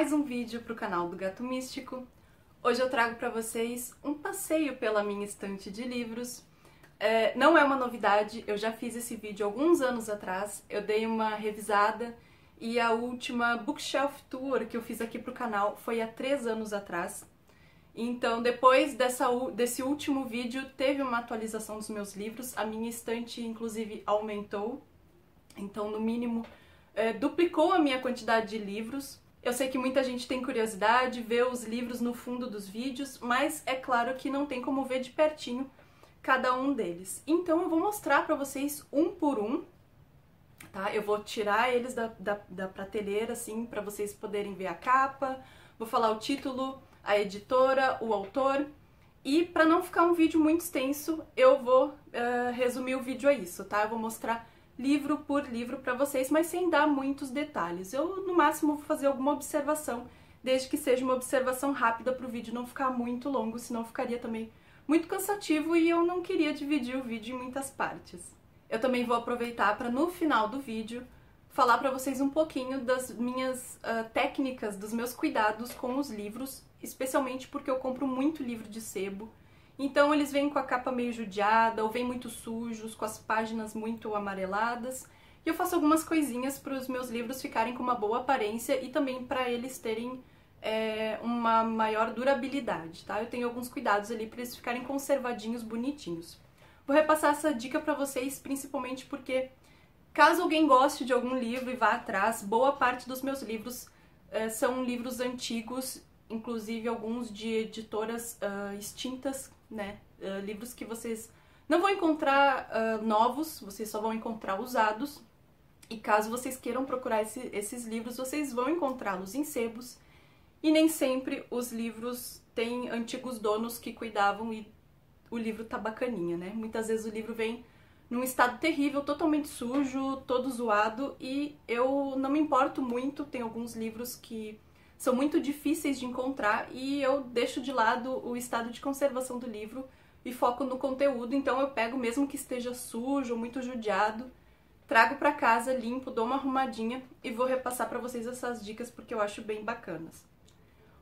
mais um vídeo para o canal do Gato Místico. Hoje eu trago para vocês um passeio pela minha estante de livros. É, não é uma novidade, eu já fiz esse vídeo alguns anos atrás, eu dei uma revisada e a última Bookshelf Tour que eu fiz aqui para o canal foi há três anos atrás. Então, depois dessa, desse último vídeo, teve uma atualização dos meus livros, a minha estante, inclusive, aumentou. Então, no mínimo, é, duplicou a minha quantidade de livros. Eu sei que muita gente tem curiosidade, vê os livros no fundo dos vídeos, mas é claro que não tem como ver de pertinho cada um deles. Então eu vou mostrar para vocês um por um, tá? Eu vou tirar eles da, da, da prateleira, assim, para vocês poderem ver a capa, vou falar o título, a editora, o autor, e para não ficar um vídeo muito extenso, eu vou uh, resumir o vídeo a isso, tá? Eu vou mostrar livro por livro para vocês, mas sem dar muitos detalhes. Eu, no máximo, vou fazer alguma observação, desde que seja uma observação rápida para o vídeo não ficar muito longo, senão ficaria também muito cansativo e eu não queria dividir o vídeo em muitas partes. Eu também vou aproveitar para, no final do vídeo, falar para vocês um pouquinho das minhas uh, técnicas, dos meus cuidados com os livros, especialmente porque eu compro muito livro de sebo então eles vêm com a capa meio judiada ou vêm muito sujos, com as páginas muito amareladas. E eu faço algumas coisinhas para os meus livros ficarem com uma boa aparência e também para eles terem é, uma maior durabilidade, tá? Eu tenho alguns cuidados ali para eles ficarem conservadinhos, bonitinhos. Vou repassar essa dica para vocês, principalmente porque caso alguém goste de algum livro e vá atrás, boa parte dos meus livros é, são livros antigos, inclusive alguns de editoras uh, extintas né? Uh, livros que vocês não vão encontrar uh, novos, vocês só vão encontrar usados. E caso vocês queiram procurar esse, esses livros, vocês vão encontrá-los em sebos. E nem sempre os livros têm antigos donos que cuidavam e o livro tá bacaninha, né? Muitas vezes o livro vem num estado terrível, totalmente sujo, todo zoado, e eu não me importo muito, tem alguns livros que são muito difíceis de encontrar e eu deixo de lado o estado de conservação do livro e foco no conteúdo, então eu pego mesmo que esteja sujo muito judiado, trago para casa, limpo, dou uma arrumadinha e vou repassar para vocês essas dicas porque eu acho bem bacanas.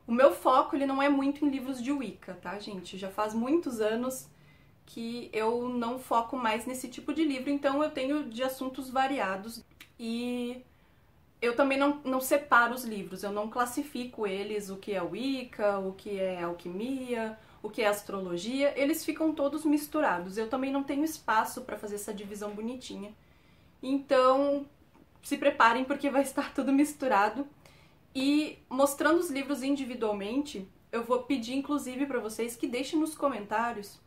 O meu foco ele não é muito em livros de Wicca, tá, gente? Já faz muitos anos que eu não foco mais nesse tipo de livro, então eu tenho de assuntos variados e eu também não, não separo os livros, eu não classifico eles, o que é Wicca, o que é alquimia, o que é astrologia, eles ficam todos misturados. Eu também não tenho espaço para fazer essa divisão bonitinha. Então, se preparem porque vai estar tudo misturado. E mostrando os livros individualmente, eu vou pedir inclusive para vocês que deixem nos comentários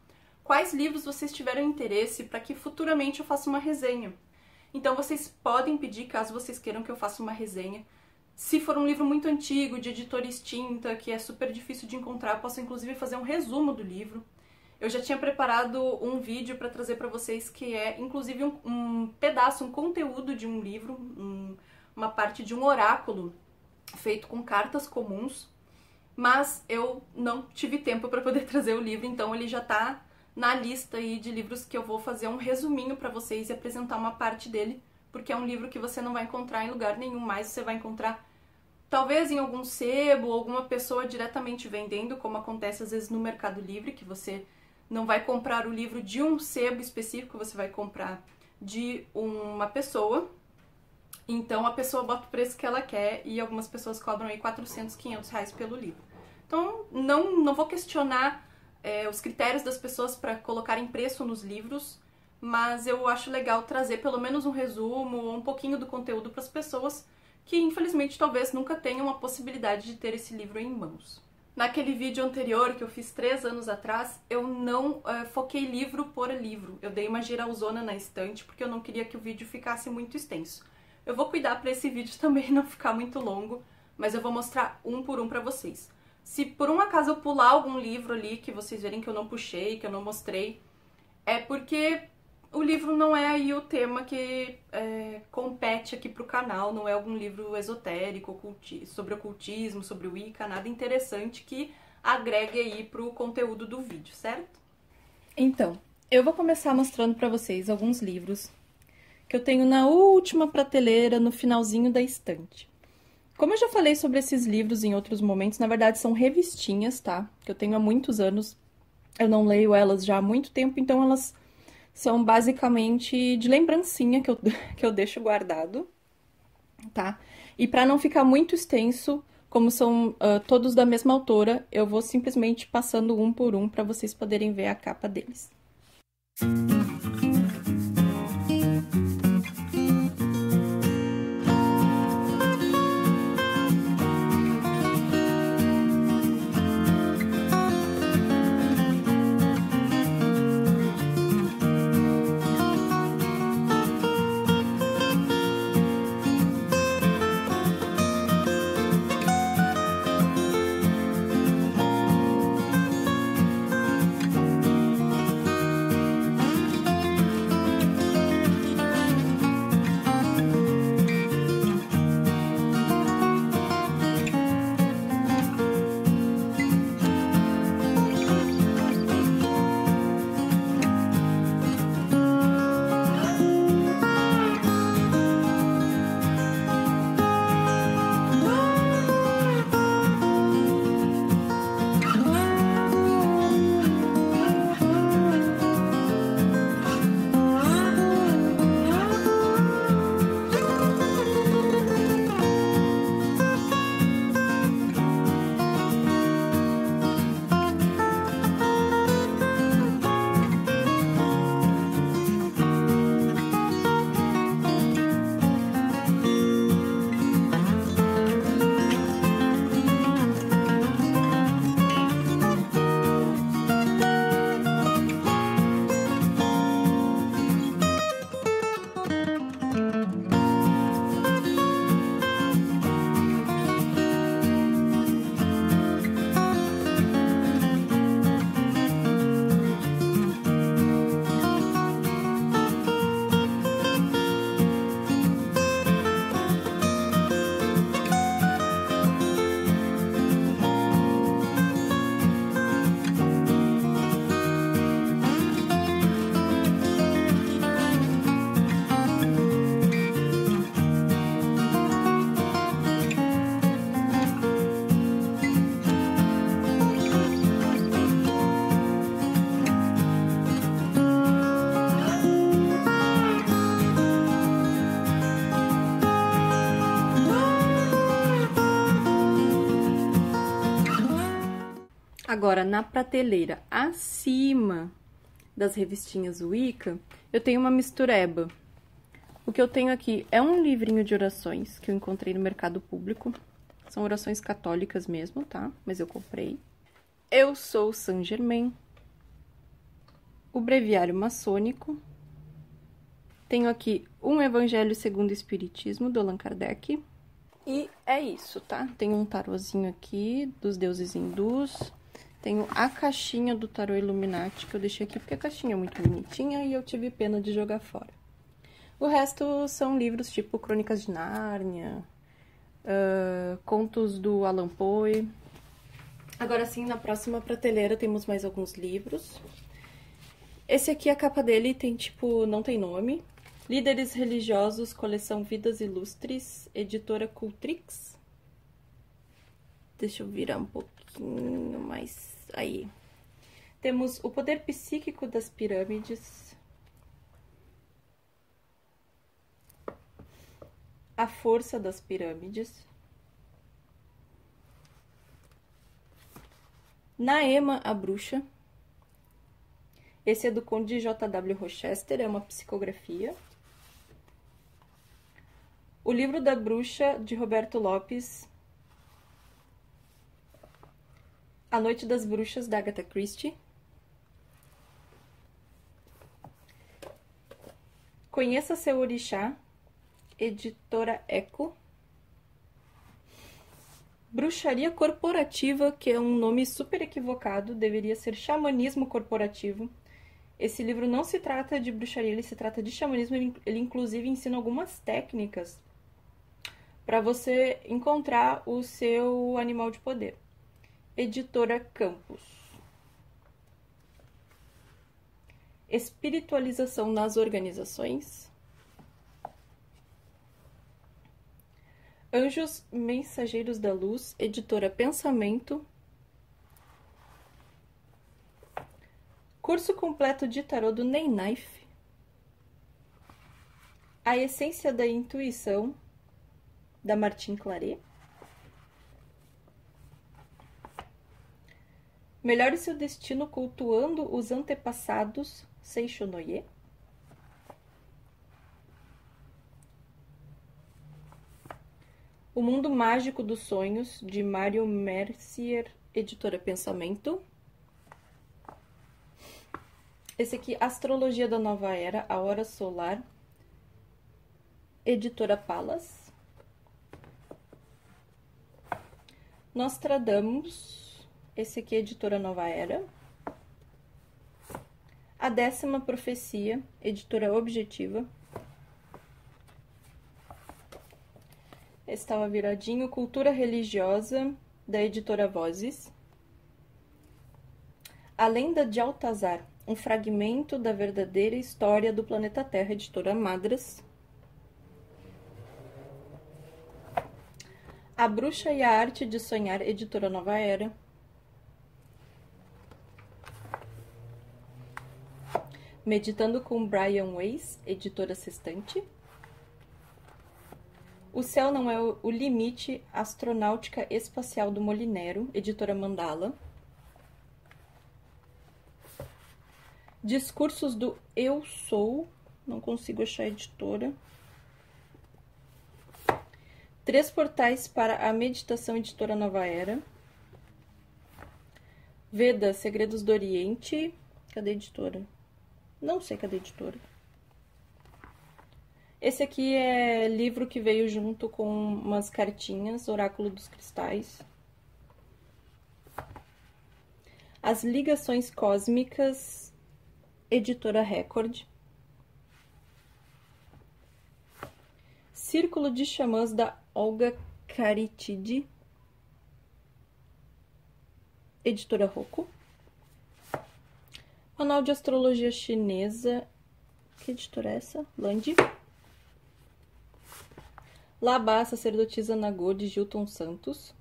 quais livros vocês tiveram interesse para que futuramente eu faça uma resenha. Então vocês podem pedir, caso vocês queiram que eu faça uma resenha. Se for um livro muito antigo, de editora extinta, que é super difícil de encontrar, posso inclusive fazer um resumo do livro. Eu já tinha preparado um vídeo para trazer para vocês que é inclusive um, um, pedaço, um conteúdo de um livro, um, uma parte de um oráculo feito com cartas comuns, mas eu não tive tempo para poder trazer o livro, então ele já está na lista aí de livros que eu vou fazer um resuminho para vocês e apresentar uma parte dele, porque é um livro que você não vai encontrar em lugar nenhum mais, você vai encontrar talvez em algum sebo, alguma pessoa diretamente vendendo, como acontece às vezes no Mercado Livre, que você não vai comprar o livro de um sebo específico, você vai comprar de uma pessoa. Então a pessoa bota o preço que ela quer e algumas pessoas cobram aí 400, 500 reais pelo livro. Então não, não vou questionar é, os critérios das pessoas para colocarem preço nos livros, mas eu acho legal trazer pelo menos um resumo ou um pouquinho do conteúdo para as pessoas que infelizmente talvez nunca tenham a possibilidade de ter esse livro em mãos. Naquele vídeo anterior que eu fiz três anos atrás, eu não é, foquei livro por livro. Eu dei uma geralzona na estante porque eu não queria que o vídeo ficasse muito extenso. Eu vou cuidar para esse vídeo também não ficar muito longo, mas eu vou mostrar um por um para vocês. Se por um acaso eu pular algum livro ali que vocês verem que eu não puxei, que eu não mostrei, é porque o livro não é aí o tema que é, compete aqui pro canal, não é algum livro esotérico, oculti sobre ocultismo, sobre o Wicca, nada interessante que agregue aí pro conteúdo do vídeo, certo? Então, eu vou começar mostrando para vocês alguns livros que eu tenho na última prateleira, no finalzinho da estante. Como eu já falei sobre esses livros em outros momentos, na verdade são revistinhas, tá? Que eu tenho há muitos anos. Eu não leio elas já há muito tempo, então elas são basicamente de lembrancinha que eu, que eu deixo guardado, tá? E para não ficar muito extenso, como são uh, todos da mesma autora, eu vou simplesmente passando um por um para vocês poderem ver a capa deles. Agora, na prateleira acima das revistinhas Wicca, eu tenho uma mistureba. O que eu tenho aqui é um livrinho de orações que eu encontrei no mercado público. São orações católicas mesmo, tá? Mas eu comprei. Eu sou Saint Germain. O breviário maçônico. Tenho aqui um Evangelho segundo o Espiritismo, do Allan Kardec. E é isso, tá? Tem um tarozinho aqui dos deuses hindus. Tenho a caixinha do Tarô Illuminati, que eu deixei aqui porque a caixinha é muito bonitinha e eu tive pena de jogar fora. O resto são livros tipo Crônicas de Nárnia, uh, contos do Alan Poe. Agora sim, na próxima prateleira temos mais alguns livros. Esse aqui, a capa dele tem tipo, não tem nome. Líderes Religiosos, coleção Vidas Ilustres, editora Cultrix. Deixa eu virar um pouquinho mais aí. Temos o poder psíquico das pirâmides. A força das pirâmides. Naema, a bruxa. Esse é do Conde J.W. Rochester, é uma psicografia. O livro da bruxa, de Roberto Lopes, A Noite das Bruxas, da Agatha Christie. Conheça seu orixá, editora Eco. Bruxaria corporativa, que é um nome super equivocado, deveria ser xamanismo corporativo. Esse livro não se trata de bruxaria, ele se trata de xamanismo, ele, ele inclusive ensina algumas técnicas para você encontrar o seu animal de poder. Editora Campos. Espiritualização nas organizações. Anjos Mensageiros da Luz, editora Pensamento. Curso completo de tarô do Ney Knife. A essência da intuição, da Martin Claret. Melhore seu destino cultuando os antepassados, Seixonoye. O Mundo Mágico dos Sonhos, de Mário Mercier, editora Pensamento. Esse aqui, Astrologia da Nova Era, A Hora Solar, editora Palas. Nostradamus, esse aqui, editora Nova Era. A Décima Profecia, editora Objetiva. estava viradinho Cultura Religiosa, da editora Vozes. A Lenda de Altazar, um fragmento da verdadeira história do planeta Terra, editora Madras. A Bruxa e a Arte de Sonhar, editora Nova Era. Meditando com Brian Weiss, editora Sextante. O Céu Não É o Limite, Astronáutica Espacial do Molinero, editora Mandala. Discursos do Eu Sou, não consigo achar a editora. Três portais para a meditação, editora Nova Era. Veda, Segredos do Oriente. Cadê a editora? Não sei cadê a editora. Esse aqui é livro que veio junto com umas cartinhas, Oráculo dos Cristais. As Ligações Cósmicas, Editora Record. Círculo de Xamãs da Olga Caritide, Editora Roku. Manual de Astrologia Chinesa, que editora é essa? Landi. Labá, sacerdotisa Nagô, de Gilton Santos.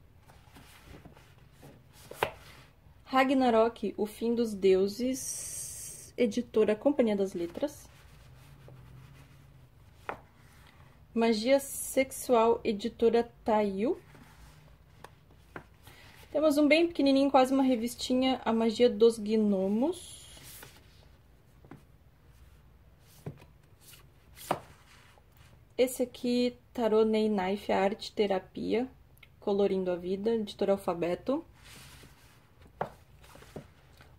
Ragnarok, O Fim dos Deuses, editora Companhia das Letras. Magia Sexual, editora Taiyu. Temos um bem pequenininho, quase uma revistinha, A Magia dos Gnomos. Esse aqui, Tarot Ney Knife Arte Terapia, Colorindo a Vida, editora Alfabeto.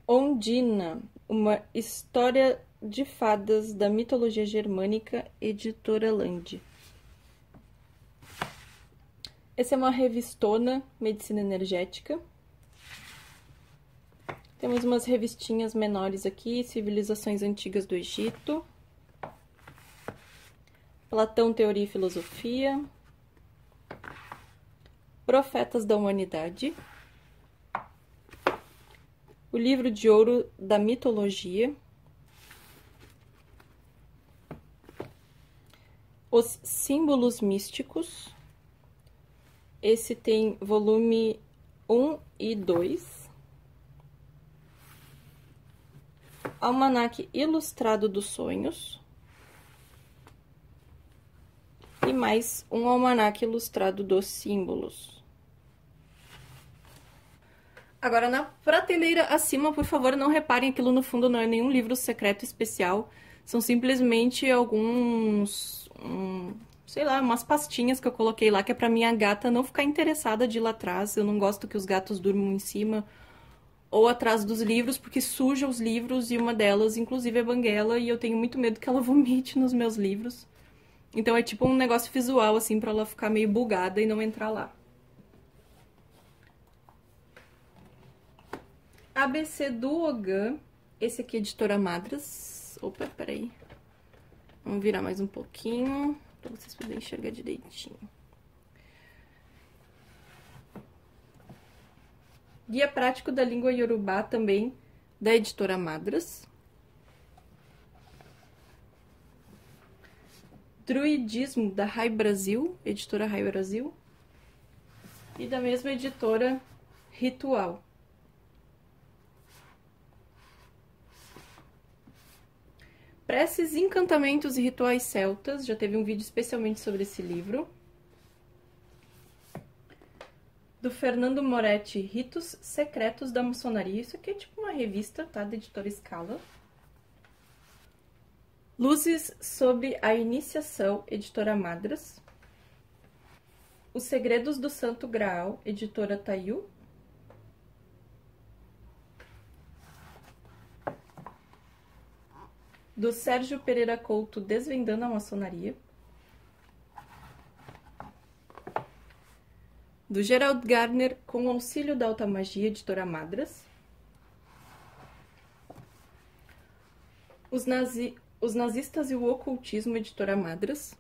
Ondina, uma história de fadas da mitologia germânica, editora Land. Essa é uma revistona, Medicina Energética. Temos umas revistinhas menores aqui, Civilizações Antigas do Egito. Platão, Teoria e Filosofia, Profetas da Humanidade, o livro de ouro da mitologia, os símbolos místicos. Esse tem volume 1 e 2. Almanaque Ilustrado dos Sonhos. e mais um almanaque ilustrado dos símbolos. Agora, na prateleira acima, por favor, não reparem aquilo no fundo, não é nenhum livro secreto especial. São simplesmente alguns. Um, sei lá, umas pastinhas que eu coloquei lá, que é pra minha gata não ficar interessada de ir lá atrás. Eu não gosto que os gatos durmam em cima ou atrás dos livros, porque suja os livros e uma delas, inclusive, é banguela, e eu tenho muito medo que ela vomite nos meus livros. Então é tipo um negócio visual, assim, pra ela ficar meio bugada e não entrar lá. ABC do Ogan. Esse aqui é editora Madras. Opa, peraí. Vamos virar mais um pouquinho, pra vocês poderem enxergar direitinho. Guia Prático da Língua Yorubá também, da editora Madras. Druidismo, da Rai Brasil, editora Rai Brasil. E da mesma editora, Ritual. Preces, Encantamentos e Rituais Celtas. Já teve um vídeo especialmente sobre esse livro. Do Fernando Moretti, Ritos Secretos da Maçonaria. Isso aqui é tipo uma revista, tá? Da editora Scala. Luzes sobre a Iniciação, editora Madras. Os Segredos do Santo Graal, editora Taiyu. Do Sérgio Pereira Couto, Desvendando a Maçonaria. Do Gerald Gardner, com auxílio da Alta Magia, editora Madras. Os, nazi... Os Nazistas e o Ocultismo, editora Madras.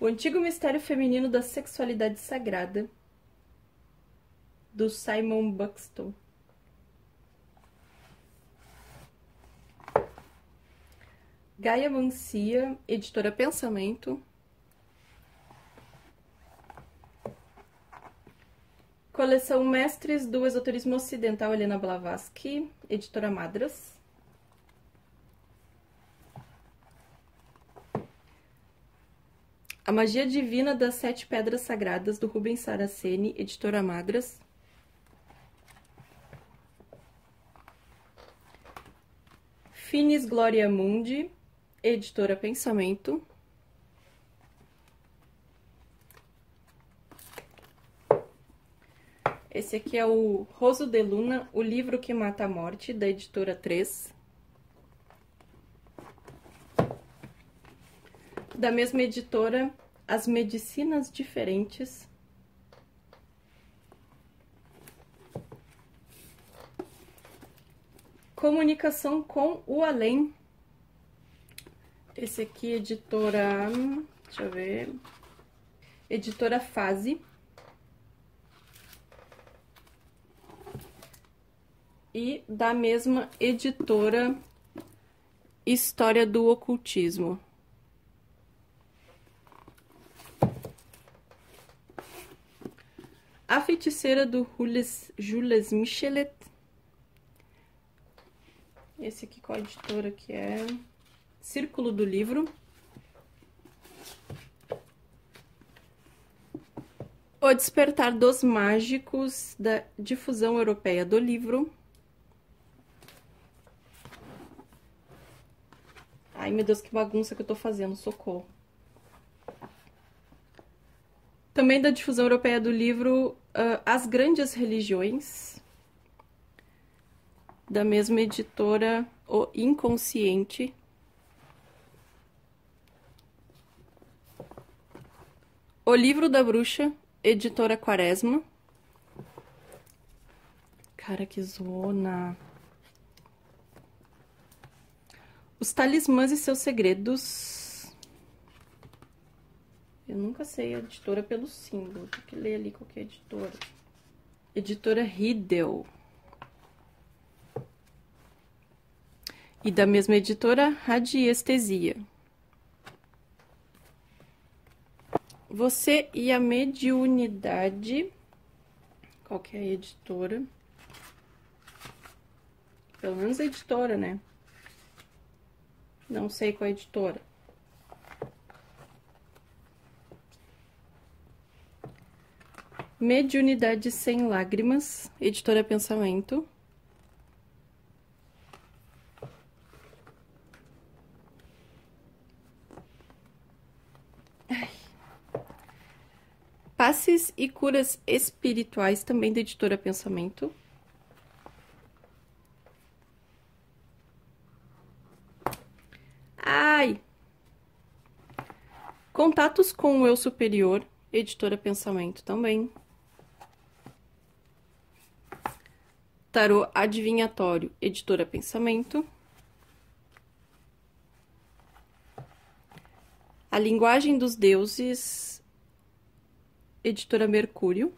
O Antigo Mistério Feminino da Sexualidade Sagrada, do Simon Buxton. Gaia Mancia, editora Pensamento. Coleção Mestres do Esoterismo Ocidental, Helena Blavatsky, editora Madras. A Magia Divina das Sete Pedras Sagradas, do Rubens Saraceni, editora Madras. Finis Gloria Mundi, editora Pensamento. Esse aqui é o Roso de Luna, o livro que mata a morte, da editora 3. Da mesma editora, As Medicinas Diferentes. Comunicação com o Além. Esse aqui, editora. Deixa eu ver. Editora Fase. E da mesma editora História do Ocultismo. A Feiticeira do Jules, Jules Michelet. Esse aqui qual a editora que é? Círculo do Livro. O Despertar dos Mágicos da Difusão Europeia do Livro. Ai, meu Deus, que bagunça que eu tô fazendo, socorro. Também da difusão europeia do livro uh, As Grandes Religiões, da mesma editora O Inconsciente. O Livro da Bruxa, editora Quaresma. Cara, que zona. Os talismãs e seus segredos. Eu nunca sei a editora pelo símbolo. Tem que ler ali qualquer editora. Editora Riddle. E da mesma editora, Radiestesia. Você e a mediunidade. Qual que é a editora? Pelo menos a editora, né? Não sei é a editora. Mediunidade Sem Lágrimas, editora Pensamento. Ai. Passes e Curas Espirituais, também da editora Pensamento. Contatos com o Eu Superior, editora Pensamento também. Tarô Adivinhatório, editora Pensamento. A Linguagem dos Deuses, editora Mercúrio.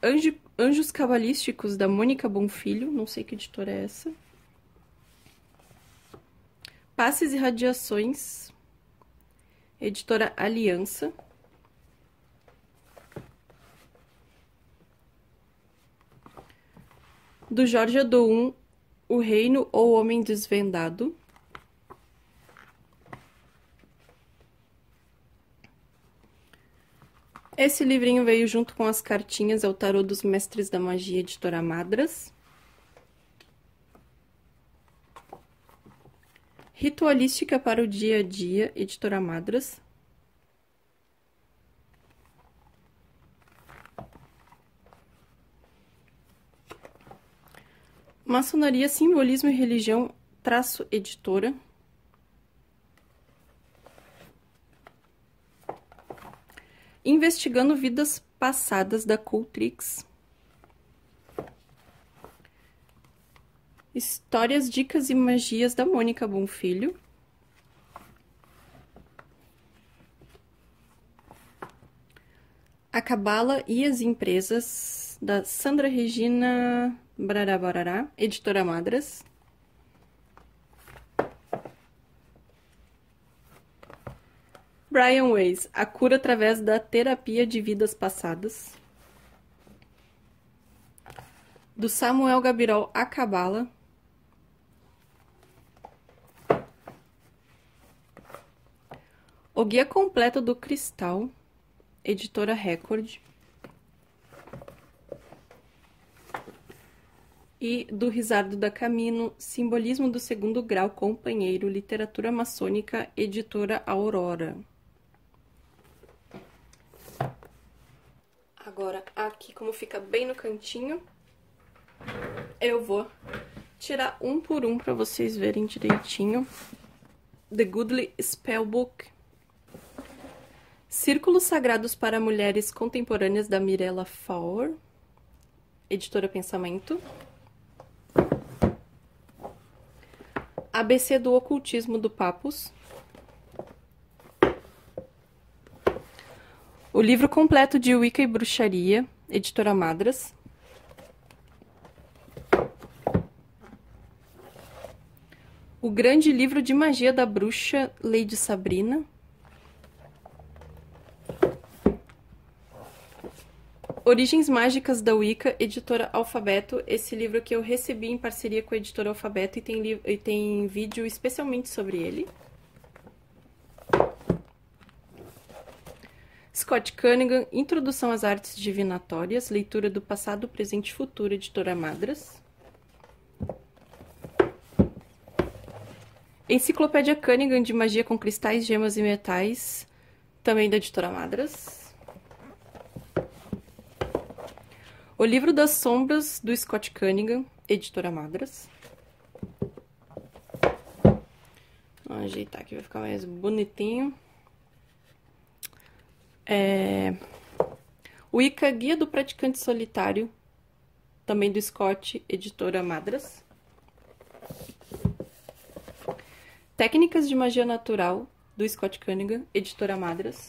Anjo, Anjos Cabalísticos, da Mônica Bonfilho, não sei que editora é essa. Passes e Radiações, editora Aliança. Do Jorge Adoum, O Reino ou Homem Desvendado. Esse livrinho veio junto com as cartinhas ao Tarô dos Mestres da Magia, editora Madras. Ritualística para o Dia a Dia, editora Madras. Maçonaria, Simbolismo e Religião, traço editora. Investigando Vidas Passadas da Cultrix. Histórias, Dicas e Magias da Mônica Bonfilho. A Cabala e as Empresas, da Sandra Regina Brarabarará, editora Madras. Brian Weiss, a cura através da terapia de vidas passadas. Do Samuel Gabirol, A Cabala. O Guia Completo do Cristal, editora Record. E do Risardo da Camino, Simbolismo do Segundo Grau, Companheiro, Literatura Maçônica, editora Aurora. Agora, aqui como fica bem no cantinho, eu vou tirar um por um para vocês verem direitinho. The Goodly Spellbook. Círculos Sagrados para Mulheres Contemporâneas da Mirella Faur, editora Pensamento. ABC do Ocultismo do Papus, O livro completo de Wicca e Bruxaria, editora Madras. O grande livro de magia da bruxa Lady Sabrina. Origens Mágicas da Wicca, editora Alfabeto. Esse livro que eu recebi em parceria com a editora Alfabeto e tem, e tem vídeo especialmente sobre ele. Scott Cunningham, Introdução às Artes Divinatórias, leitura do passado, presente e futuro, editora Madras. Enciclopédia Cunningham de Magia com Cristais, Gemas e Metais, também da editora Madras. O Livro das Sombras, do Scott Cunningham, editora Madras. Vou ajeitar aqui, vai ficar mais bonitinho. É... O Ica Guia do Praticante Solitário, também do Scott, editora Madras. Técnicas de Magia Natural, do Scott Cunningham, editora Madras.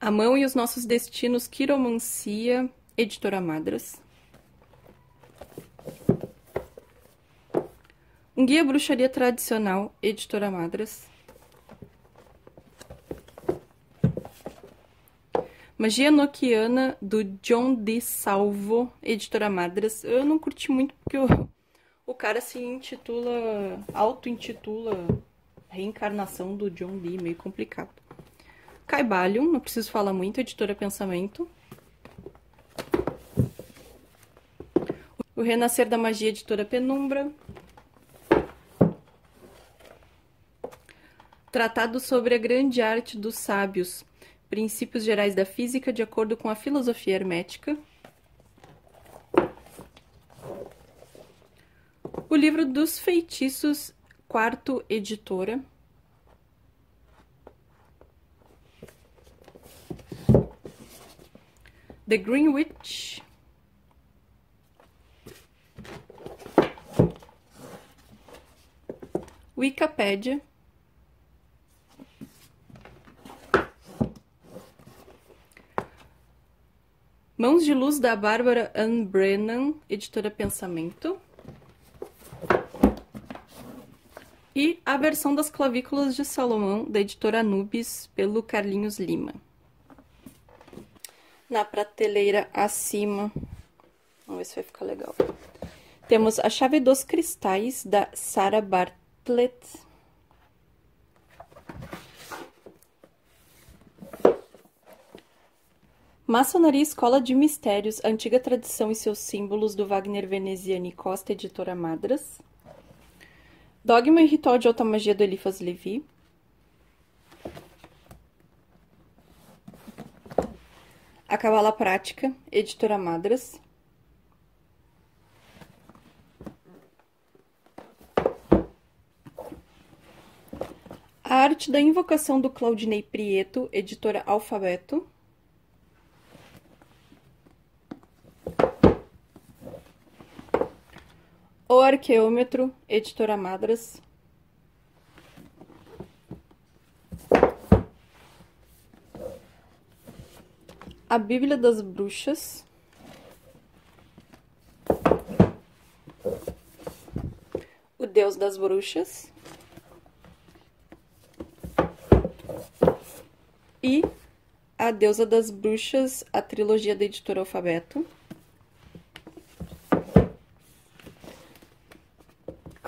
A Mão e os Nossos Destinos, Quiromancia, editora Madras. Um Guia Bruxaria Tradicional, editora Madras. Magia Nokiana, do John D. Salvo, editora Madras. Eu não curti muito porque o, o cara se intitula, auto-intitula Reencarnação do John Dee, meio complicado. Caibalion, não preciso falar muito, editora Pensamento. O Renascer da Magia, editora Penumbra. Tratado sobre a grande arte dos sábios, princípios gerais da física de acordo com a filosofia hermética. O livro dos feitiços, quarto editora. The Green Witch. Wikipedia. Mãos de Luz da Bárbara Ann Brennan, editora Pensamento. E a versão das clavículas de Salomão, da editora Anubis, pelo Carlinhos Lima. Na prateleira acima, vamos ver se vai ficar legal. Temos A Chave dos Cristais, da Sarah Bartlett. Maçonaria Escola de Mistérios, Antiga Tradição e seus Símbolos, do Wagner Veneziani Costa, editora Madras. Dogma e Ritual de Automagia, do Elifas Levi. A Cabala Prática, editora Madras. A Arte da Invocação do Claudinei Prieto, editora Alfabeto. O Arqueômetro, editora Madras. A Bíblia das Bruxas. O Deus das Bruxas. E A Deusa das Bruxas, a trilogia da editora Alfabeto.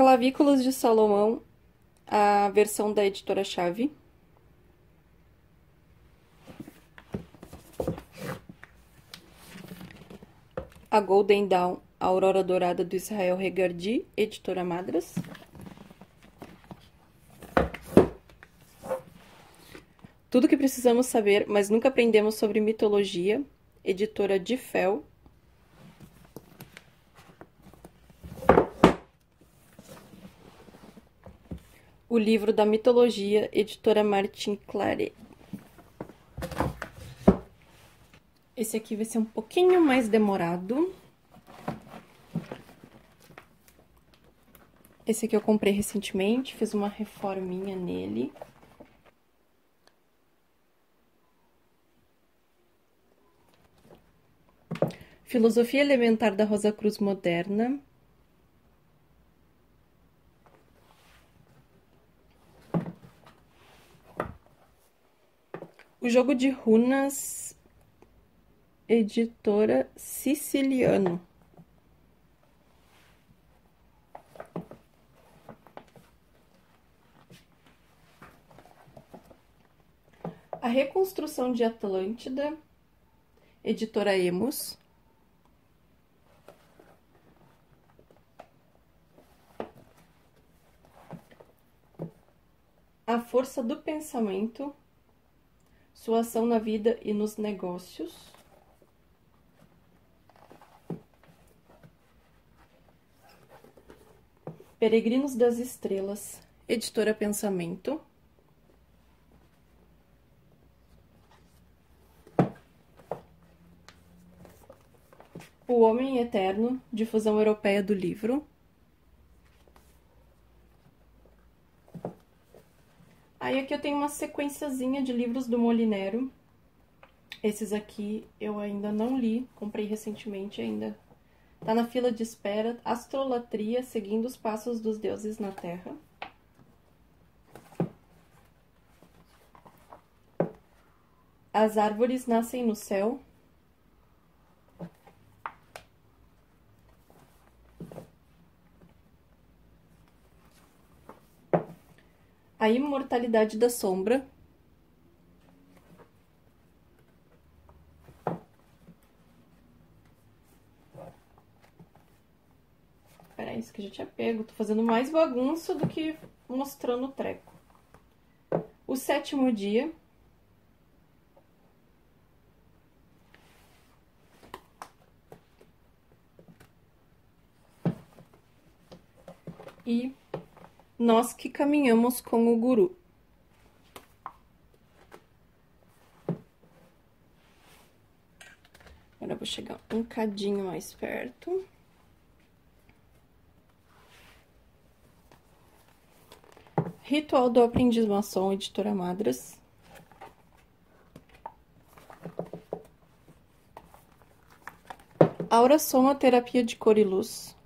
Clavículas de Salomão, a versão da editora Chave. A Golden Dawn, a Aurora Dourada do Israel Regardi, editora Madras. Tudo que precisamos saber, mas nunca aprendemos sobre mitologia, editora Difel, O livro da mitologia, editora Martin Claret. Esse aqui vai ser um pouquinho mais demorado. Esse aqui eu comprei recentemente, fiz uma reforminha nele. Filosofia Elementar da Rosa Cruz Moderna, O jogo de runas, editora Siciliano. A reconstrução de Atlântida, editora Emos. A força do pensamento, sua ação na vida e nos negócios. Peregrinos das Estrelas, editora Pensamento. O Homem Eterno, difusão europeia do livro. Aí aqui eu tenho uma sequenciazinha de livros do Molinero. Esses aqui eu ainda não li, comprei recentemente ainda. Tá na fila de espera, Astrolatria, seguindo os passos dos deuses na Terra. As árvores nascem no céu. A Imortalidade da Sombra. Peraí, isso que já tinha pego. Tô fazendo mais bagunça do que mostrando o treco. O Sétimo Dia. E nós que caminhamos com o guru. Agora eu vou chegar um cadinho mais perto. Ritual do Aprendiz Maçom, Editora Madras. Aura Soma Terapia de Cor e Luz.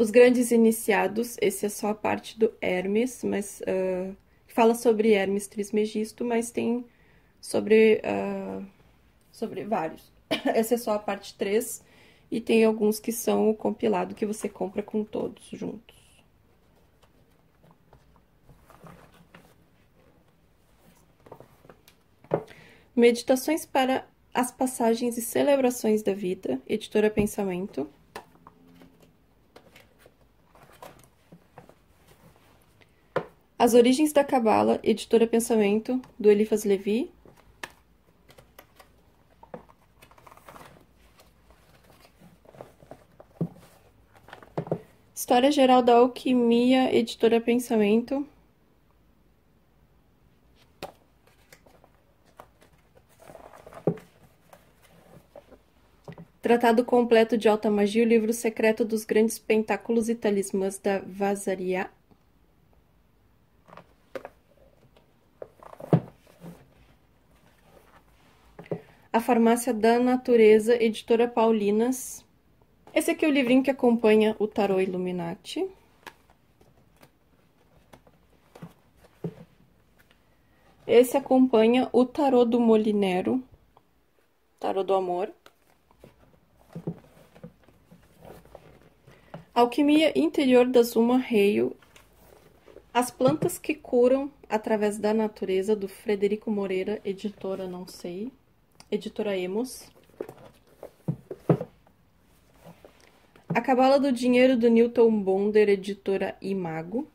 Os Grandes Iniciados, esse é só a parte do Hermes, mas uh, fala sobre Hermes Trismegisto, mas tem sobre, uh, sobre vários. Essa é só a parte 3 e tem alguns que são o compilado que você compra com todos juntos. Meditações para as passagens e celebrações da vida, editora Pensamento. As Origens da Cabala, editora Pensamento, do Elifas Levi. História Geral da Alquimia, editora Pensamento. Tratado completo de alta magia, o livro secreto dos grandes pentáculos e talismãs da Vazaria. A Farmácia da Natureza, editora Paulinas. Esse aqui é o livrinho que acompanha o Tarô Illuminati. Esse acompanha o Tarô do Molinero, Tarô do Amor. Alquimia Interior da Zuma Reio. As plantas que curam através da natureza, do Frederico Moreira, editora Não Sei editora Emos. A Cabala do Dinheiro do Newton Bonder, editora Imago.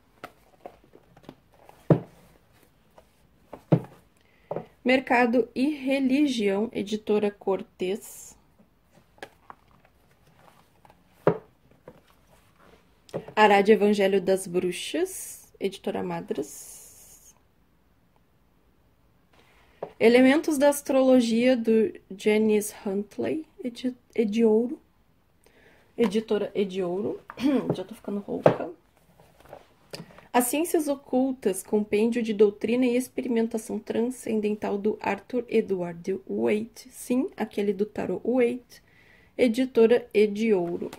Mercado e Religião, editora Cortez. Arade Evangelho das Bruxas, editora Madras. Elementos da Astrologia do Janice Huntley, edi Ediouro, editora Ediouro, já tô ficando rouca. As Ciências Ocultas, compêndio de doutrina e experimentação transcendental do Arthur Edward Waite, sim, aquele do tarot Waite, editora Ediouro.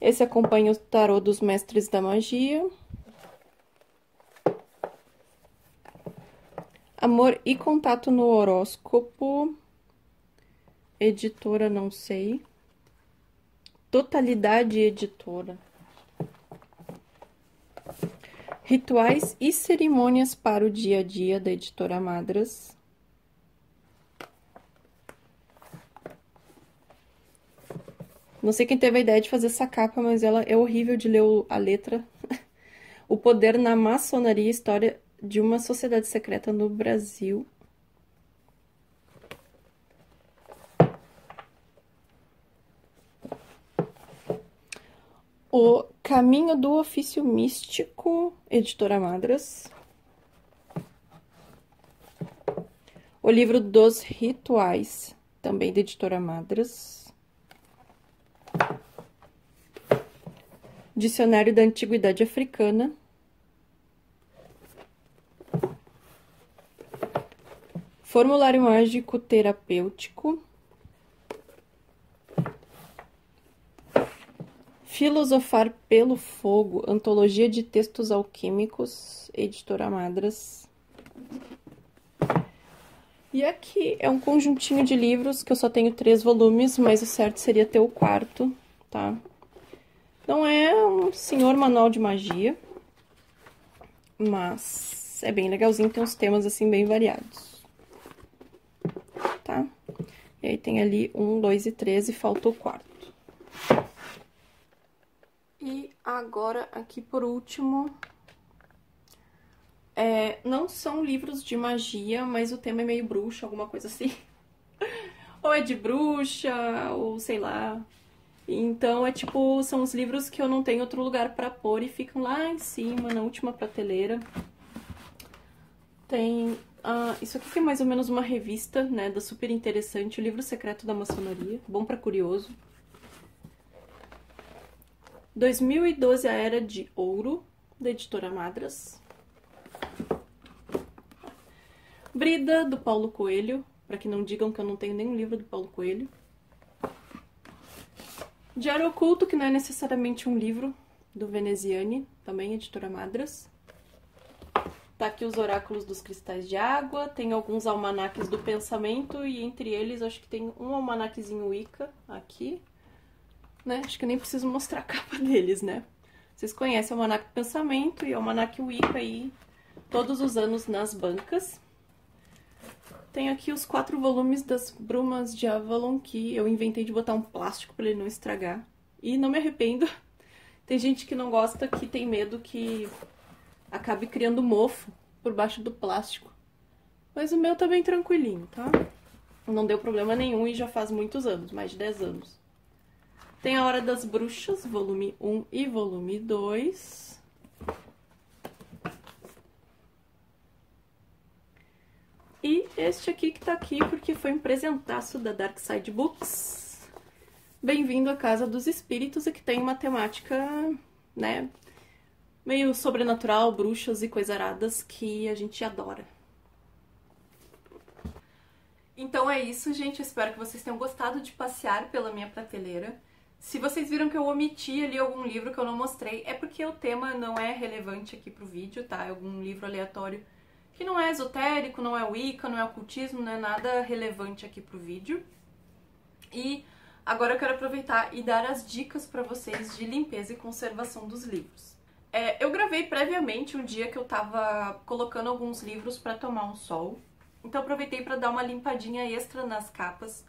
Esse acompanha o tarot dos mestres da magia. Amor e contato no horóscopo. Editora, não sei. Totalidade editora. Rituais e cerimônias para o dia a dia da editora Madras. Não sei quem teve a ideia de fazer essa capa, mas ela é horrível de ler a letra. o poder na maçonaria, história de uma sociedade secreta no Brasil. O Caminho do Ofício Místico, editora Madras. O livro dos Rituais, também da editora Madras. Dicionário da Antiguidade Africana, Formulário mágico terapêutico. Filosofar pelo Fogo, Antologia de Textos Alquímicos, Editora Madras. E aqui é um conjuntinho de livros que eu só tenho três volumes, mas o certo seria ter o quarto, tá? Não é um senhor manual de magia, mas é bem legalzinho, tem uns temas assim bem variados tá? E aí tem ali um, dois e três e falta o quarto. E agora, aqui por último, é, não são livros de magia, mas o tema é meio bruxa, alguma coisa assim. ou é de bruxa, ou sei lá. Então é tipo, são os livros que eu não tenho outro lugar para pôr e ficam lá em cima, na última prateleira. Tem Uh, isso aqui é mais ou menos uma revista, né, da super interessante, o livro secreto da maçonaria, bom para curioso. 2012, a Era de Ouro, da editora Madras. Brida, do Paulo Coelho, para que não digam que eu não tenho nenhum livro do Paulo Coelho. Diário Oculto, que não é necessariamente um livro, do Veneziane, também editora Madras. Tá aqui os oráculos dos cristais de água, tem alguns almanaques do pensamento e entre eles acho que tem um almanaquezinho Wicca aqui, né? Acho que nem preciso mostrar a capa deles, né? Vocês conhecem o almanaque do pensamento e o almanaque Wicca aí todos os anos nas bancas. Tem aqui os quatro volumes das Brumas de Avalon que eu inventei de botar um plástico para ele não estragar. E não me arrependo. Tem gente que não gosta, que tem medo que acabe criando mofo por baixo do plástico. Mas o meu tá bem tranquilinho, tá? Não deu problema nenhum e já faz muitos anos, mais de 10 anos. Tem a Hora das Bruxas, volume 1 e volume 2. E este aqui que tá aqui porque foi um presentaço da Dark Side Books. Bem-vindo à Casa dos Espíritos e que tem uma temática, né, meio sobrenatural, bruxas e coisaradas que a gente adora. Então é isso, gente. espero que vocês tenham gostado de passear pela minha prateleira. Se vocês viram que eu omiti ali algum livro que eu não mostrei, é porque o tema não é relevante aqui pro vídeo, tá? É algum livro aleatório que não é esotérico, não é Wicca, não é ocultismo, não é nada relevante aqui pro vídeo. E agora eu quero aproveitar e dar as dicas para vocês de limpeza e conservação dos livros. É, eu gravei previamente um dia que eu tava colocando alguns livros para tomar um sol. Então aproveitei para dar uma limpadinha extra nas capas,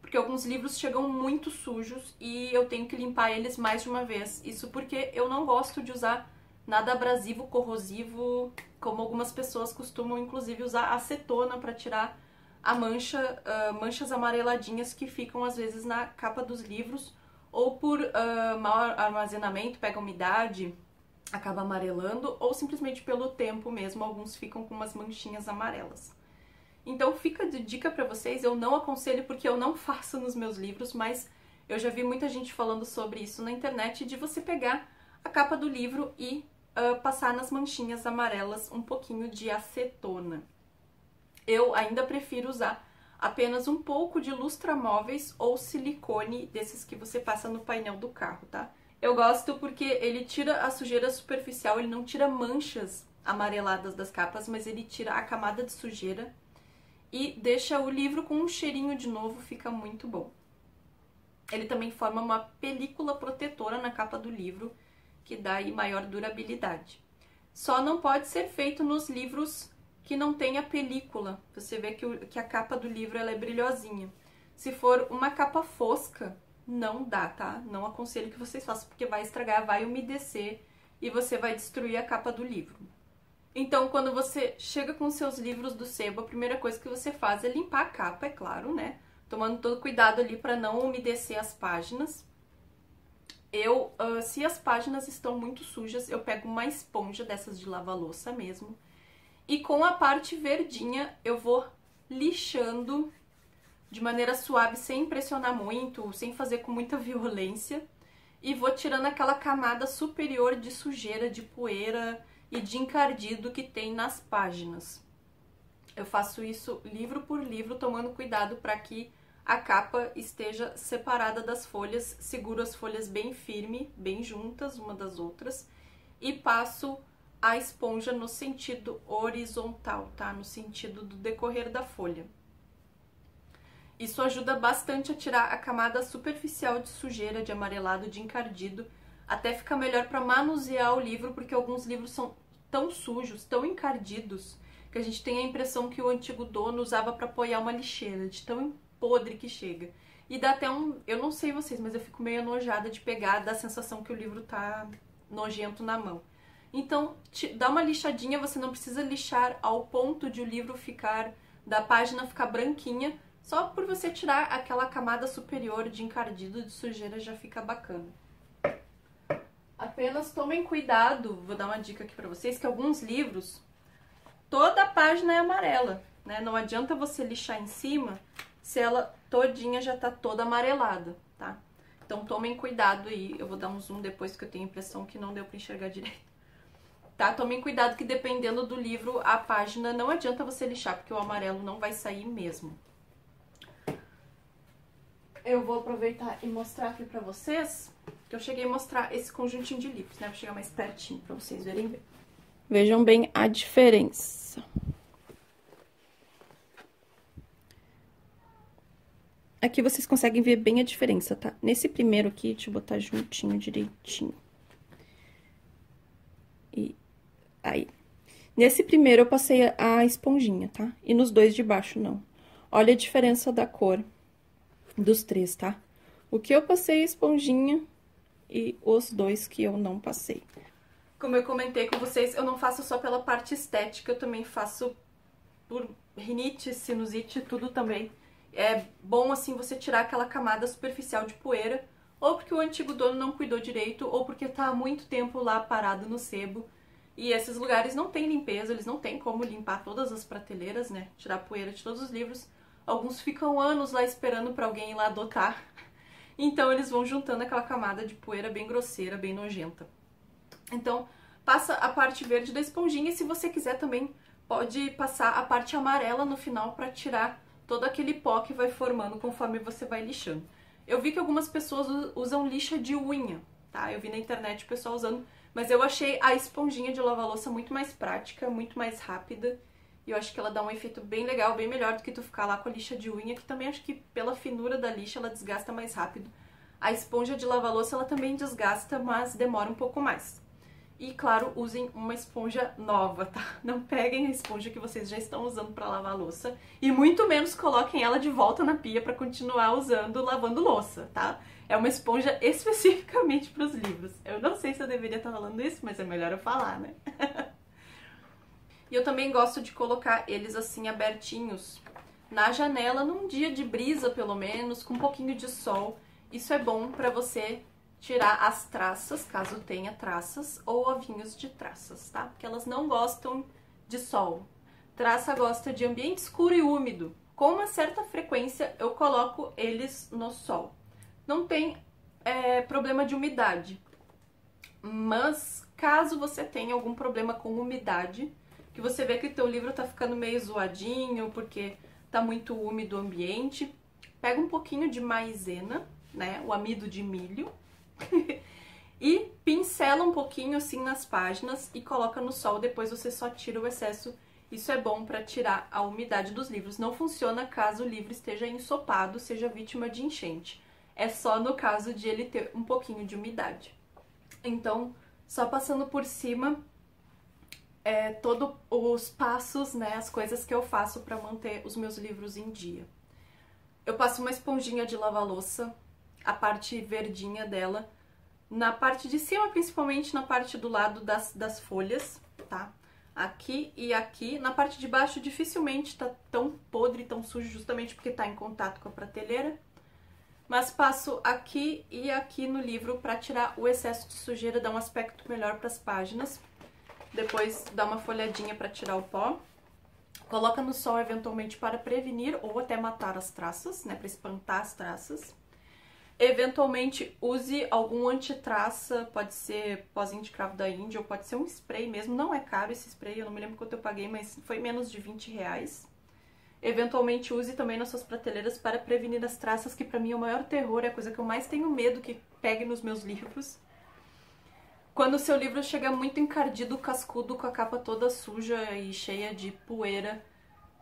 porque alguns livros chegam muito sujos e eu tenho que limpar eles mais de uma vez. Isso porque eu não gosto de usar nada abrasivo, corrosivo, como algumas pessoas costumam inclusive usar acetona para tirar a mancha, uh, manchas amareladinhas que ficam às vezes na capa dos livros, ou por uh, mau armazenamento, pega umidade, acaba amarelando ou simplesmente pelo tempo mesmo, alguns ficam com umas manchinhas amarelas. Então fica de dica para vocês, eu não aconselho porque eu não faço nos meus livros, mas eu já vi muita gente falando sobre isso na internet de você pegar a capa do livro e uh, passar nas manchinhas amarelas um pouquinho de acetona. Eu ainda prefiro usar apenas um pouco de lustramóveis ou silicone desses que você passa no painel do carro, tá? Eu gosto porque ele tira a sujeira superficial, ele não tira manchas amareladas das capas, mas ele tira a camada de sujeira e deixa o livro com um cheirinho de novo, fica muito bom. Ele também forma uma película protetora na capa do livro, que dá aí maior durabilidade. Só não pode ser feito nos livros que não tem a película. Você vê que, o, que a capa do livro ela é brilhosinha. Se for uma capa fosca, não dá, tá? Não aconselho que vocês façam porque vai estragar, vai umedecer e você vai destruir a capa do livro. Então, quando você chega com seus livros do sebo, a primeira coisa que você faz é limpar a capa, é claro, né? Tomando todo cuidado ali para não umedecer as páginas. Eu, uh, se as páginas estão muito sujas, eu pego uma esponja dessas de lavar louça mesmo. E com a parte verdinha, eu vou lixando de maneira suave, sem pressionar muito, sem fazer com muita violência. E vou tirando aquela camada superior de sujeira, de poeira e de encardido que tem nas páginas. Eu faço isso livro por livro, tomando cuidado para que a capa esteja separada das folhas, seguro as folhas bem firme, bem juntas uma das outras e passo a esponja no sentido horizontal, tá? No sentido do decorrer da folha. Isso ajuda bastante a tirar a camada superficial de sujeira, de amarelado, de encardido, até fica melhor para manusear o livro, porque alguns livros são tão sujos, tão encardidos, que a gente tem a impressão que o antigo dono usava para apoiar uma lixeira, de tão podre que chega. E dá até um, eu não sei vocês, mas eu fico meio enojada de pegar, dá a sensação que o livro tá nojento na mão. Então, dá uma lixadinha, você não precisa lixar ao ponto de o livro ficar da página ficar branquinha, só por você tirar aquela camada superior de encardido de sujeira já fica bacana. Apenas tomem cuidado, vou dar uma dica aqui para vocês, que alguns livros, toda a página é amarela, né? Não adianta você lixar em cima se ela todinha já tá toda amarelada, tá? Então tomem cuidado aí, eu vou dar um zoom depois que eu tenho a impressão que não deu para enxergar direito. Tá? Tomem cuidado que dependendo do livro, a página não adianta você lixar, porque o amarelo não vai sair mesmo. Eu vou aproveitar e mostrar aqui pra vocês que eu cheguei a mostrar esse conjuntinho de livros, né? Vou chegar mais pertinho pra vocês verem bem. Vejam bem a diferença. Aqui vocês conseguem ver bem a diferença, tá? Nesse primeiro aqui, deixa eu botar juntinho direitinho. E aí. Nesse primeiro eu passei a esponjinha, tá? E nos dois de baixo não. Olha a diferença da cor dos três, tá? O que eu passei esponjinha e os dois que eu não passei. Como eu comentei com vocês, eu não faço só pela parte estética, eu também faço por rinite, sinusite, tudo também. É bom, assim, você tirar aquela camada superficial de poeira, ou porque o antigo dono não cuidou direito, ou porque tá há muito tempo lá parado no sebo. E esses lugares não têm limpeza, eles não têm como limpar todas as prateleiras, né? Tirar poeira de todos os livros. Alguns ficam anos lá esperando para alguém ir lá adotar. Então eles vão juntando aquela camada de poeira bem grosseira, bem nojenta. Então, passa a parte verde da esponjinha e se você quiser também pode passar a parte amarela no final para tirar todo aquele pó que vai formando conforme você vai lixando. Eu vi que algumas pessoas usam lixa de unha, tá? Eu vi na internet o pessoal usando, mas eu achei a esponjinha de lavar louça muito mais prática, muito mais rápida e eu acho que ela dá um efeito bem legal, bem melhor do que tu ficar lá com a lixa de unha, que também acho que pela finura da lixa ela desgasta mais rápido. A esponja de lavar louça ela também desgasta, mas demora um pouco mais. E claro, usem uma esponja nova, tá? Não peguem a esponja que vocês já estão usando para lavar louça e muito menos coloquem ela de volta na pia para continuar usando lavando louça, tá? É uma esponja especificamente para os livros. Eu não sei se eu deveria estar falando isso, mas é melhor eu falar, né? E eu também gosto de colocar eles assim abertinhos na janela num dia de brisa, pelo menos, com um pouquinho de sol. Isso é bom para você tirar as traças, caso tenha traças, ou ovinhos de traças, tá? Porque elas não gostam de sol. Traça gosta de ambiente escuro e úmido. Com uma certa frequência eu coloco eles no sol. Não tem é, problema de umidade, mas caso você tenha algum problema com umidade, que você vê que teu livro tá ficando meio zoadinho, porque tá muito úmido o ambiente, pega um pouquinho de maisena, né, o amido de milho, e pincela um pouquinho assim nas páginas e coloca no sol, depois você só tira o excesso. Isso é bom para tirar a umidade dos livros. Não funciona caso o livro esteja ensopado, seja vítima de enchente. É só no caso de ele ter um pouquinho de umidade. Então, só passando por cima é, todos os passos, né, as coisas que eu faço para manter os meus livros em dia. Eu passo uma esponjinha de lavar louça, a parte verdinha dela, na parte de cima, principalmente na parte do lado das, das folhas, tá? Aqui e aqui. Na parte de baixo dificilmente tá tão podre, tão sujo, justamente porque tá em contato com a prateleira. Mas passo aqui e aqui no livro para tirar o excesso de sujeira, dar um aspecto melhor para as páginas. Depois dá uma folhadinha para tirar o pó. Coloca no sol eventualmente para prevenir ou até matar as traças, né, para espantar as traças. Eventualmente use algum antitraça, pode ser pozinho de cravo da Índia ou pode ser um spray mesmo. Não é caro esse spray, eu não me lembro quanto eu paguei, mas foi menos de 20 reais. Eventualmente use também nas suas prateleiras para prevenir as traças, que para mim é o maior terror, é a coisa que eu mais tenho medo que pegue nos meus livros. Quando o seu livro chega muito encardido, cascudo, com a capa toda suja e cheia de poeira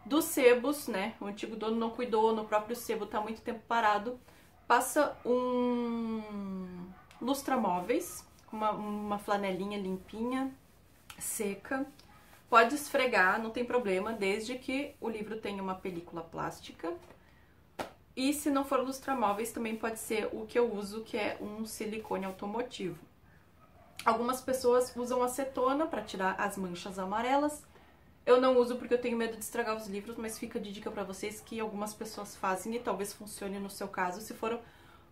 dos sebos, né? O antigo dono não cuidou, no próprio sebo tá muito tempo parado. Passa um lustramóveis, uma, uma flanelinha limpinha, seca. Pode esfregar, não tem problema, desde que o livro tenha uma película plástica. E se não for lustramóveis, também pode ser o que eu uso, que é um silicone automotivo. Algumas pessoas usam acetona para tirar as manchas amarelas. Eu não uso porque eu tenho medo de estragar os livros, mas fica de dica para vocês que algumas pessoas fazem e talvez funcione no seu caso. Se for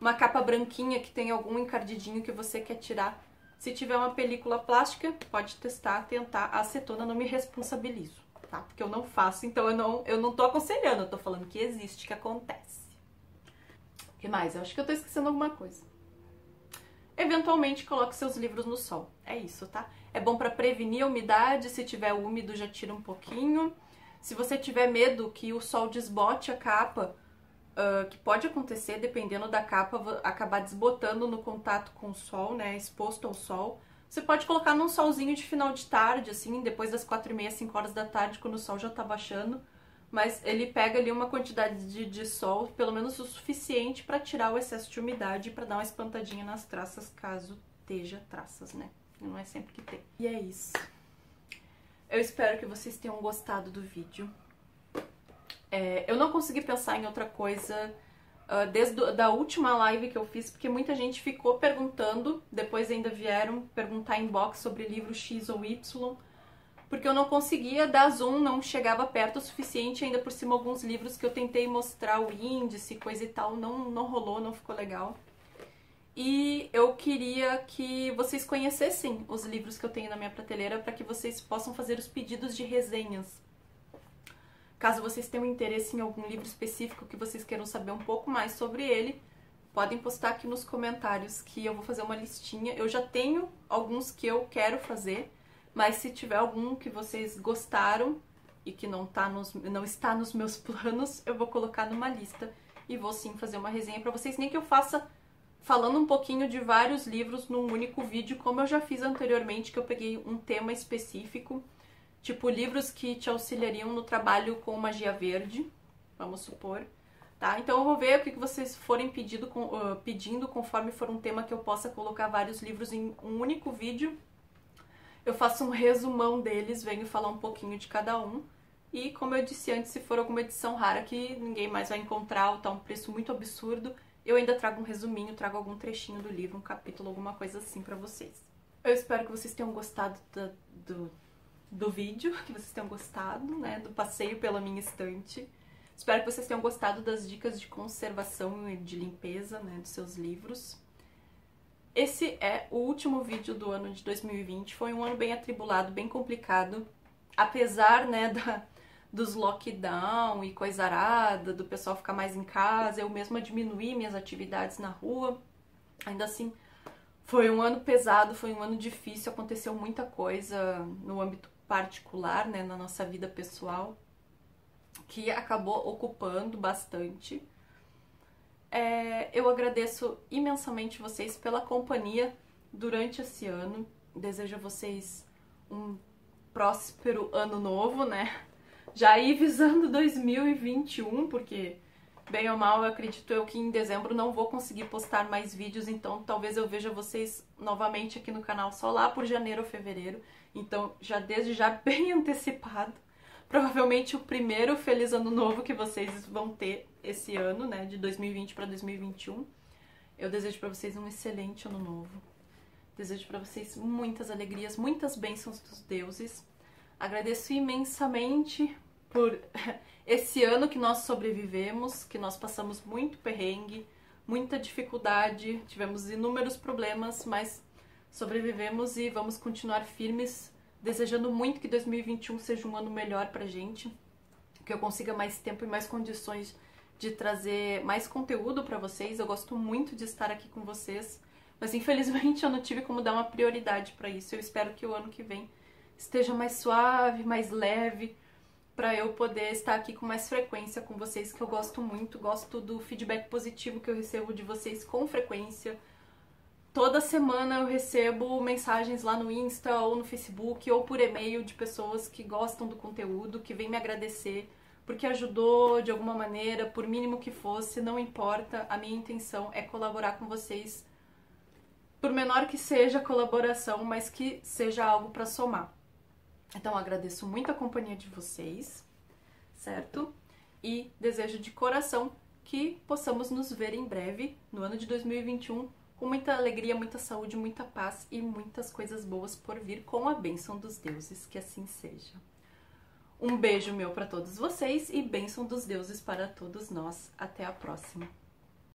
uma capa branquinha que tem algum encardidinho que você quer tirar, se tiver uma película plástica, pode testar, tentar. A acetona não me responsabilizo, tá? Porque eu não faço, então eu não, eu não tô aconselhando, eu tô falando que existe, que acontece. O que mais? Eu acho que eu tô esquecendo alguma coisa. Eventualmente coloque seus livros no sol. É isso, tá? É bom para prevenir a umidade, se tiver úmido já tira um pouquinho. Se você tiver medo que o sol desbote a capa, uh, que pode acontecer, dependendo da capa, acabar desbotando no contato com o sol, né, exposto ao sol. Você pode colocar num solzinho de final de tarde, assim, depois das quatro e meia, cinco horas da tarde, quando o sol já tá baixando. Mas ele pega ali uma quantidade de, de sol, pelo menos o suficiente para tirar o excesso de umidade e para dar uma espantadinha nas traças, caso esteja traças, né? Não é sempre que tem. E é isso. Eu espero que vocês tenham gostado do vídeo. É, eu não consegui pensar em outra coisa uh, desde a da última live que eu fiz, porque muita gente ficou perguntando, depois ainda vieram perguntar em box sobre livro X ou Y, porque eu não conseguia dar zoom, não chegava perto o suficiente, ainda por cima alguns livros que eu tentei mostrar o índice, coisa e tal, não, não rolou, não ficou legal. E eu queria que vocês conhecessem os livros que eu tenho na minha prateleira para que vocês possam fazer os pedidos de resenhas. Caso vocês tenham interesse em algum livro específico que vocês queiram saber um pouco mais sobre ele, podem postar aqui nos comentários que eu vou fazer uma listinha. Eu já tenho alguns que eu quero fazer, mas se tiver algum que vocês gostaram e que não, tá nos, não está nos meus planos, eu vou colocar numa lista e vou sim fazer uma resenha para vocês, nem que eu faça falando um pouquinho de vários livros num único vídeo, como eu já fiz anteriormente, que eu peguei um tema específico, tipo livros que te auxiliariam no trabalho com magia verde, vamos supor. Tá? Então eu vou ver o que vocês forem pedido, uh, pedindo conforme for um tema que eu possa colocar vários livros em um único vídeo. Eu faço um resumão deles, venho falar um pouquinho de cada um. E como eu disse antes, se for alguma edição rara que ninguém mais vai encontrar ou tá um preço muito absurdo, eu ainda trago um resuminho, trago algum trechinho do livro, um capítulo, alguma coisa assim para vocês. Eu espero que vocês tenham gostado do, do, do vídeo, que vocês tenham gostado, né, do passeio pela minha estante. Espero que vocês tenham gostado das dicas de conservação e de limpeza, né, dos seus livros. Esse é o último vídeo do ano de 2020. Foi um ano bem atribulado, bem complicado. Apesar, né, da, dos lockdown e coisa arada, do pessoal ficar mais em casa, eu mesma diminuí minhas atividades na rua. Ainda assim, foi um ano pesado, foi um ano difícil, aconteceu muita coisa no âmbito particular, né, na nossa vida pessoal, que acabou ocupando bastante. É, eu agradeço imensamente vocês pela companhia durante esse ano. Desejo a vocês um próspero ano novo, né? já ir visando 2021, porque bem ou mal, eu acredito eu que em dezembro não vou conseguir postar mais vídeos, então talvez eu veja vocês novamente aqui no canal só lá por janeiro ou fevereiro. Então, já desde já bem antecipado, provavelmente o primeiro feliz ano novo que vocês vão ter esse ano, né, de 2020 para 2021. Eu desejo para vocês um excelente ano novo. Desejo para vocês muitas alegrias, muitas bênçãos dos deuses. Agradeço imensamente por esse ano que nós sobrevivemos, que nós passamos muito perrengue, muita dificuldade, tivemos inúmeros problemas, mas sobrevivemos e vamos continuar firmes, desejando muito que 2021 seja um ano melhor pra gente, que eu consiga mais tempo e mais condições de trazer mais conteúdo para vocês. Eu gosto muito de estar aqui com vocês, mas infelizmente eu não tive como dar uma prioridade para isso. Eu espero que o ano que vem esteja mais suave, mais leve, para eu poder estar aqui com mais frequência com vocês, que eu gosto muito, gosto do feedback positivo que eu recebo de vocês com frequência. Toda semana eu recebo mensagens lá no Insta ou no Facebook ou por e-mail de pessoas que gostam do conteúdo, que vêm me agradecer porque ajudou de alguma maneira, por mínimo que fosse, não importa. A minha intenção é colaborar com vocês, por menor que seja a colaboração, mas que seja algo para somar. Então agradeço muito a companhia de vocês, certo? E desejo de coração que possamos nos ver em breve, no ano de 2021, com muita alegria, muita saúde, muita paz e muitas coisas boas por vir com a bênção dos deuses, que assim seja. Um beijo meu para todos vocês e bênção dos deuses para todos nós. Até a próxima.